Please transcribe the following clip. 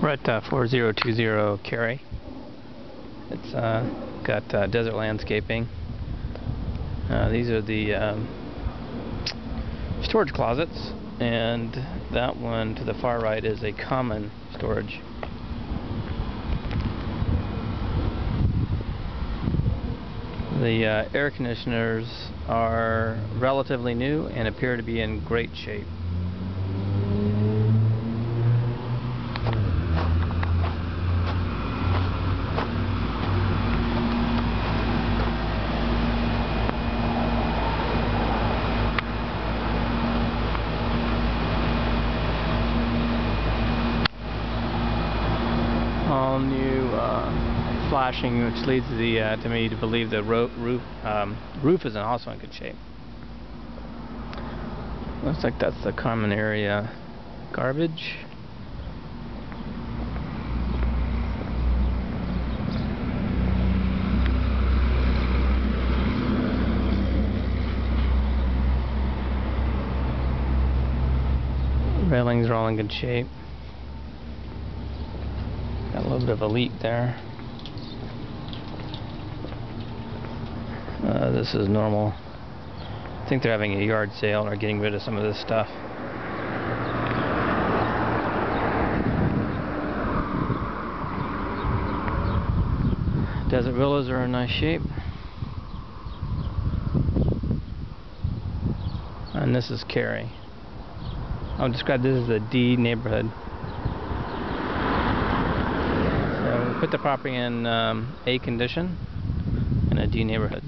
We're at uh, 4020 Carey. It's uh, got uh, desert landscaping. Uh, these are the um, storage closets, and that one to the far right is a common storage. The uh, air conditioners are relatively new and appear to be in great shape. All new uh, flashing, which leads the, uh, to me to believe the ro roof um, roof is also in good shape. Looks like that's the common area garbage. Railings are all in good shape. Got a little bit of a leak there. Uh, this is normal. I think they're having a yard sale or getting rid of some of this stuff. Desert villas are in nice shape. And this is Carey. I'll describe this as a D neighborhood. Put the property in um, A condition in a D neighborhood.